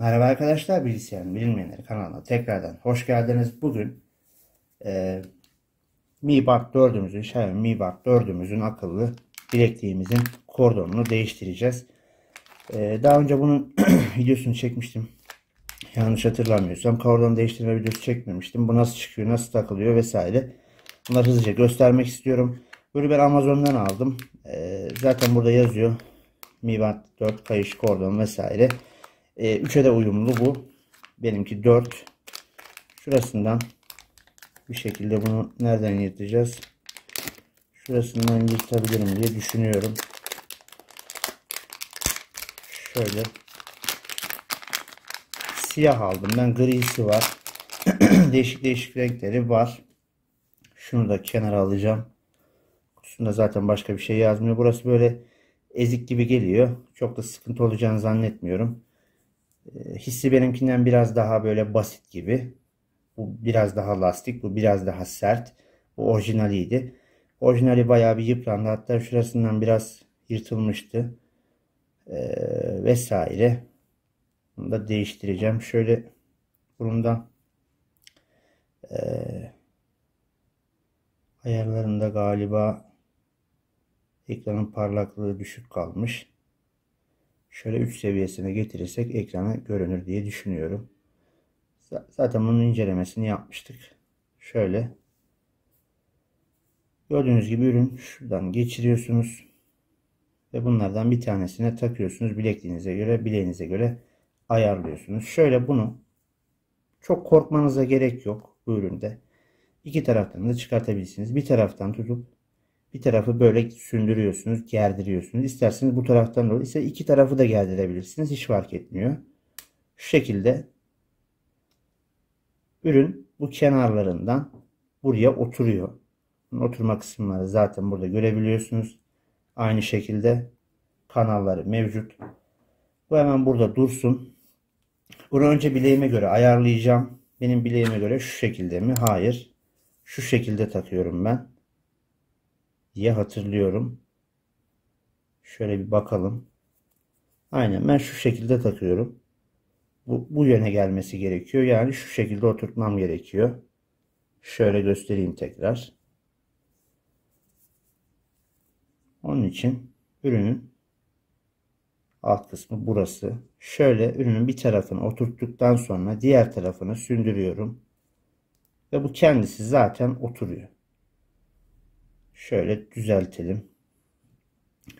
Merhaba arkadaşlar bilgisayarın bilinmeyenleri kanalına tekrardan hoş geldiniz. Bugün e, Mi Band 4'ümüzün Xiaomi Mi Band 4'ümüzün akıllı bilekliğimizin kordonunu değiştireceğiz. E, daha önce bunun videosunu çekmiştim. Yanlış hatırlamıyorsam kordon değiştirme videosu çekmemiştim. Bu nasıl çıkıyor, nasıl takılıyor vesaire. Bunları hızlıca göstermek istiyorum. Böyle ben Amazon'dan aldım. E, zaten burada yazıyor. Mi Band 4 kayış kordon vesaire. E, 3'e de uyumlu bu. Benimki 4. Şurasından bir şekilde bunu nereden yırtacağız? Şurasından yırtabilirim diye düşünüyorum. Şöyle siyah aldım. Ben grisi var. değişik değişik renkleri var. Şunu da kenara alacağım. Kutusunda zaten başka bir şey yazmıyor. Burası böyle ezik gibi geliyor. Çok da sıkıntı olacağını zannetmiyorum. Ee, hissi benimkinden biraz daha böyle basit gibi. Bu biraz daha lastik, bu biraz daha sert. Bu orijinaliydi. Orijinali bayağı bir yıprandı. Hatta şurasından biraz yırtılmıştı. Ee, vesaire. Bunu da değiştireceğim. Şöyle burundan e, ayarlarında galiba ekranın parlaklığı düşük kalmış şöyle 3 seviyesine getirirsek ekrana görünür diye düşünüyorum. Zaten bunun incelemesini yapmıştık. Şöyle gördüğünüz gibi ürün şuradan geçiriyorsunuz ve bunlardan bir tanesine takıyorsunuz bilekliğinize göre bileğinize göre ayarlıyorsunuz. Şöyle bunu çok korkmanıza gerek yok bu üründe. İki taraftan da çıkartabilirsiniz. Bir taraftan tutup bir tarafı böyle sündürüyorsunuz, gerdiriyorsunuz. İsterseniz bu taraftan da ise iki tarafı da gerdirebilirsiniz. Hiç fark etmiyor. Şu şekilde ürün bu kenarlarından buraya oturuyor. Oturma kısımları zaten burada görebiliyorsunuz. Aynı şekilde kanalları mevcut. Bu hemen burada dursun. Bunu önce bileğime göre ayarlayacağım. Benim bileğime göre şu şekilde mi? Hayır. Şu şekilde takıyorum ben diye hatırlıyorum. Şöyle bir bakalım. Aynen ben şu şekilde takıyorum. Bu, bu yöne gelmesi gerekiyor. Yani şu şekilde oturtmam gerekiyor. Şöyle göstereyim tekrar. Onun için ürünün alt kısmı burası. Şöyle ürünün bir tarafını oturttuktan sonra diğer tarafını sündürüyorum. Ve bu kendisi zaten oturuyor. Şöyle düzeltelim.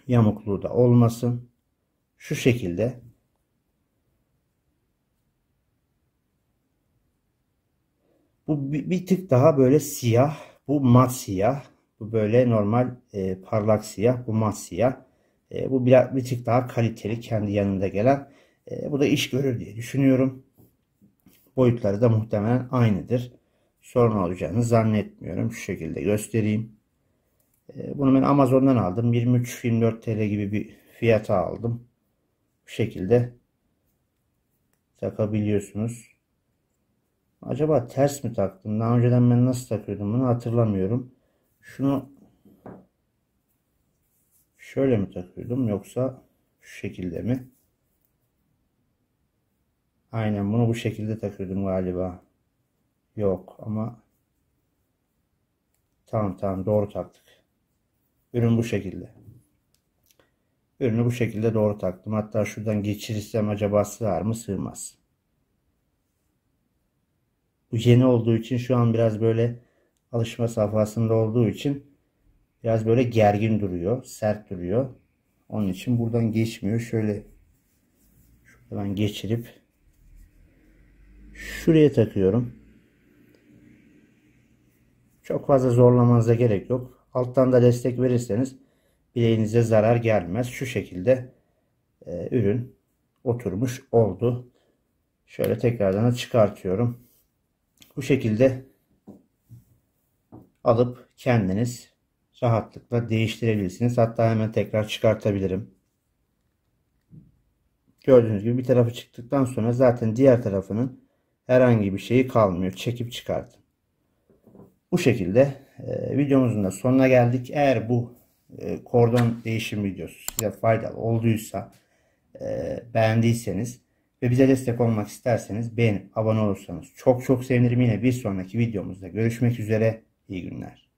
Yamukluğu da olmasın. Şu şekilde. Bu bir, tık daha böyle siyah. Bu mat siyah. Bu böyle normal e, parlak siyah. Bu mat siyah. E, bu bir, bir tık daha kaliteli kendi yanında gelen. E, bu da iş görür diye düşünüyorum. Boyutları da muhtemelen aynıdır. Sorun olacağını zannetmiyorum. Şu şekilde göstereyim. Ee, bunu ben Amazon'dan aldım. 23-24 TL gibi bir fiyata aldım. Bu şekilde takabiliyorsunuz. Acaba ters mi taktım? Daha önceden ben nasıl takıyordum bunu hatırlamıyorum. Şunu şöyle mi takıyordum yoksa şu şekilde mi? Aynen bunu bu şekilde takıyordum galiba. Yok ama tamam tamam doğru taktık. Ürün bu şekilde. Ürünü bu şekilde doğru taktım. Hatta şuradan geçirirsem acaba sığar mı? Sığmaz. Bu yeni olduğu için şu an biraz böyle alışma safhasında olduğu için biraz böyle gergin duruyor. Sert duruyor. Onun için buradan geçmiyor. Şöyle şuradan geçirip şuraya takıyorum. Çok fazla zorlamanıza gerek yok. Alttan da destek verirseniz bileğinize zarar gelmez. Şu şekilde e, ürün oturmuş oldu. Şöyle tekrardan çıkartıyorum. Bu şekilde alıp kendiniz rahatlıkla değiştirebilirsiniz. Hatta hemen tekrar çıkartabilirim. Gördüğünüz gibi bir tarafı çıktıktan sonra zaten diğer tarafının herhangi bir şeyi kalmıyor. Çekip çıkartın. Bu şekilde e, videomuzun da sonuna geldik. Eğer bu e, kordon değişim videosu size faydalı olduysa e, beğendiyseniz ve bize destek olmak isterseniz beğenip abone olursanız çok çok sevinirim. Yine bir sonraki videomuzda görüşmek üzere. İyi günler.